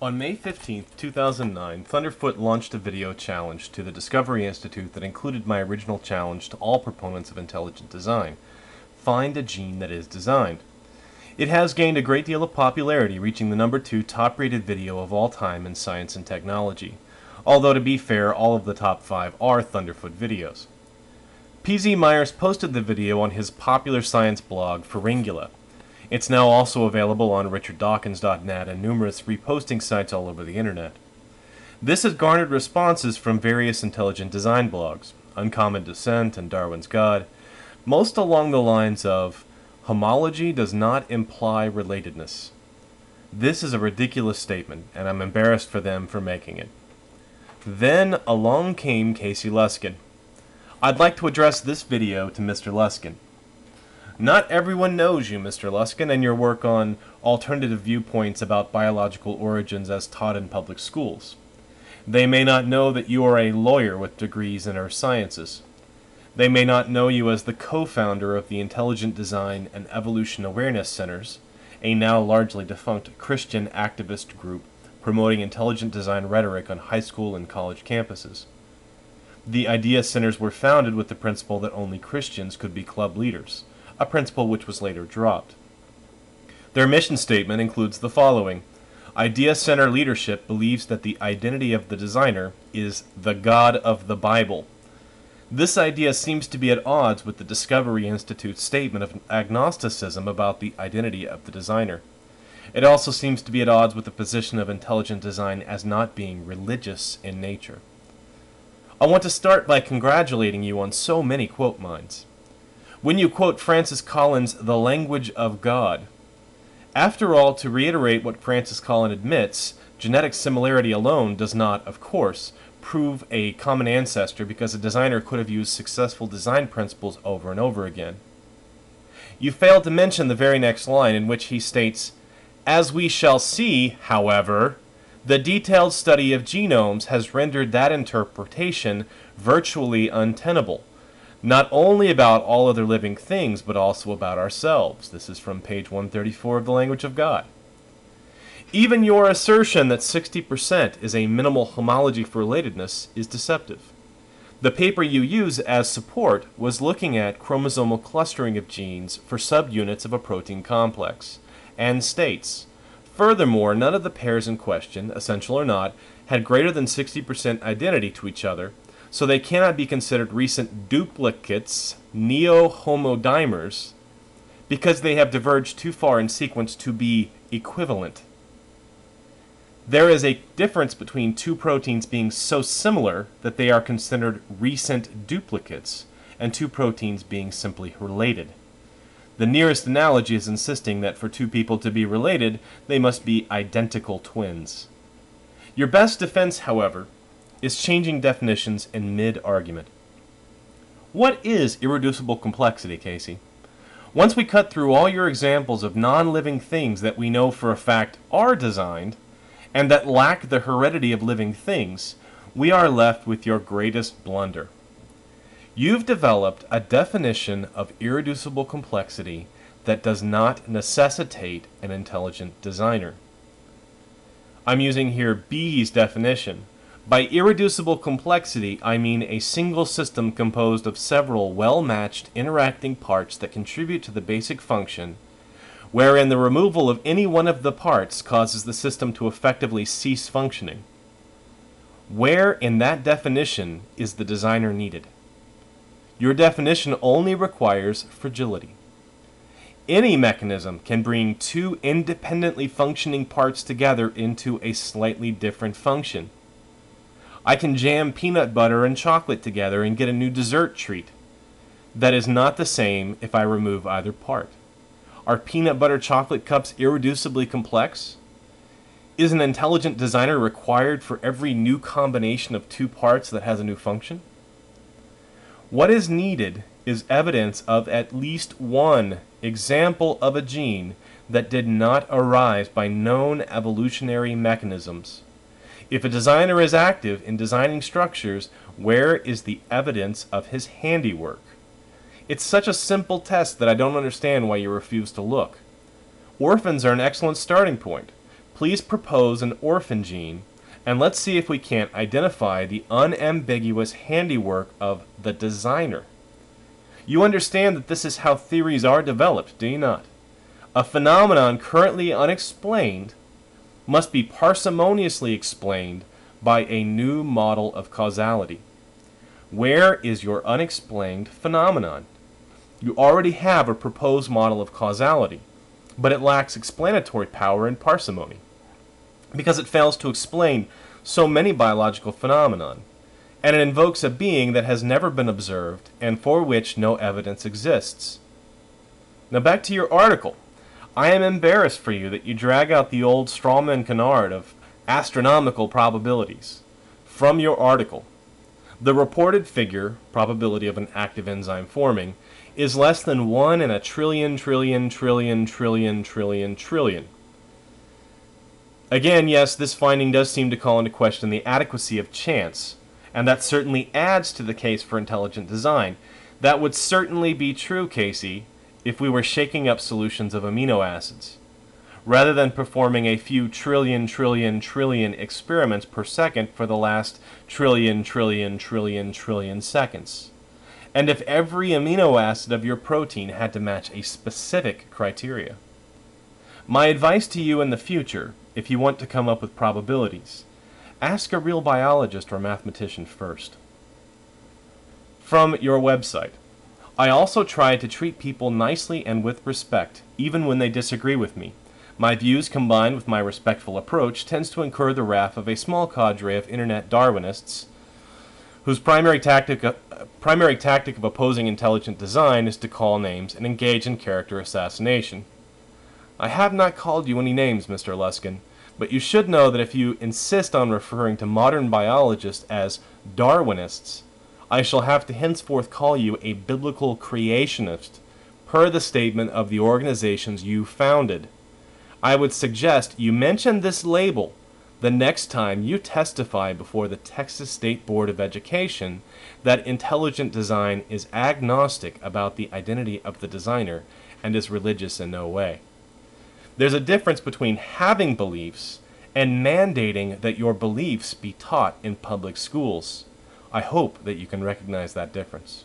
On May 15, 2009, Thunderf00t launched a video challenge to the Discovery Institute that included my original challenge to all proponents of intelligent design find a gene that is designed. It has gained a great deal of popularity, reaching the number two top rated video of all time in science and technology. Although, to be fair, all of the top five are Thunderf00t videos. PZ Myers posted the video on his popular science blog, Pharyngula. It's now also available on richarddawkins.net and numerous reposting sites all over the internet. This has garnered responses from various intelligent design blogs, Uncommon Descent and Darwin's God, most along the lines of homology does not imply relatedness. This is a ridiculous statement, and I'm embarrassed for them for making it. Then along came Casey Luskin. I'd like to address this video to Mr. Luskin. Not everyone knows you, Mr. Luskin, and your work on alternative viewpoints about biological origins as taught in public schools. They may not know that you are a lawyer with degrees in earth sciences. They may not know you as the co founder of the Intelligent Design and Evolution Awareness Centers, a now largely defunct Christian activist group promoting intelligent design rhetoric on high school and college campuses. The Idea Centers were founded with the principle that only Christians could be club leaders a principle which was later dropped. Their mission statement includes the following Idea Center leadership believes that the identity of the designer is the God of the Bible. This idea seems to be at odds with the Discovery Institute's statement of agnosticism about the identity of the designer. It also seems to be at odds with the position of intelligent design as not being religious in nature. I want to start by congratulating you on so many quote mines when you quote Francis Collins' The Language of God. After all, to reiterate what Francis Collins admits, genetic similarity alone does not, of course, prove a common ancestor because a designer could have used successful design principles over and over again. You failed to mention the very next line in which he states, As we shall see, however, the detailed study of genomes has rendered that interpretation virtually untenable not only about all other living things, but also about ourselves. This is from page 134 of the Language of God. Even your assertion that 60% is a minimal homology for relatedness is deceptive. The paper you use as support was looking at chromosomal clustering of genes for subunits of a protein complex, and states, Furthermore, none of the pairs in question, essential or not, had greater than 60% identity to each other, so they cannot be considered recent duplicates, neo-homodimers, because they have diverged too far in sequence to be equivalent. There is a difference between two proteins being so similar that they are considered recent duplicates, and two proteins being simply related. The nearest analogy is insisting that for two people to be related, they must be identical twins. Your best defense, however, is changing definitions in mid-argument. What is irreducible complexity, Casey? Once we cut through all your examples of non-living things that we know for a fact are designed, and that lack the heredity of living things, we are left with your greatest blunder. You've developed a definition of irreducible complexity that does not necessitate an intelligent designer. I'm using here Behe's definition, by irreducible complexity, I mean a single system composed of several well-matched interacting parts that contribute to the basic function, wherein the removal of any one of the parts causes the system to effectively cease functioning. Where in that definition is the designer needed? Your definition only requires fragility. Any mechanism can bring two independently functioning parts together into a slightly different function. I can jam peanut butter and chocolate together and get a new dessert treat. That is not the same if I remove either part. Are peanut butter chocolate cups irreducibly complex? Is an intelligent designer required for every new combination of two parts that has a new function? What is needed is evidence of at least one example of a gene that did not arise by known evolutionary mechanisms. If a designer is active in designing structures, where is the evidence of his handiwork? It's such a simple test that I don't understand why you refuse to look. Orphans are an excellent starting point. please propose an orphan gene and let's see if we can't identify the unambiguous handiwork of the designer. You understand that this is how theories are developed, do you not? A phenomenon currently unexplained must be parsimoniously explained by a new model of causality. Where is your unexplained phenomenon? You already have a proposed model of causality, but it lacks explanatory power and parsimony because it fails to explain so many biological phenomenon, and it invokes a being that has never been observed and for which no evidence exists. Now back to your article. I am embarrassed for you that you drag out the old strawman canard of astronomical probabilities from your article. The reported figure, probability of an active enzyme forming, is less than 1 in a trillion, trillion, trillion, trillion, trillion, trillion. Again, yes, this finding does seem to call into question the adequacy of chance, and that certainly adds to the case for intelligent design. That would certainly be true, Casey, if we were shaking up solutions of amino acids. Rather than performing a few trillion, trillion, trillion experiments per second for the last trillion, trillion, trillion, trillion seconds. And if every amino acid of your protein had to match a specific criteria. My advice to you in the future if you want to come up with probabilities. Ask a real biologist or mathematician first. From your website. I also try to treat people nicely and with respect, even when they disagree with me. My views combined with my respectful approach tends to incur the wrath of a small cadre of internet Darwinists whose primary tactic, uh, primary tactic of opposing intelligent design is to call names and engage in character assassination. I have not called you any names, Mr. Luskin, but you should know that if you insist on referring to modern biologists as Darwinists, I shall have to henceforth call you a biblical creationist, per the statement of the organizations you founded. I would suggest you mention this label the next time you testify before the Texas State Board of Education that intelligent design is agnostic about the identity of the designer and is religious in no way. There's a difference between having beliefs and mandating that your beliefs be taught in public schools. I hope that you can recognize that difference.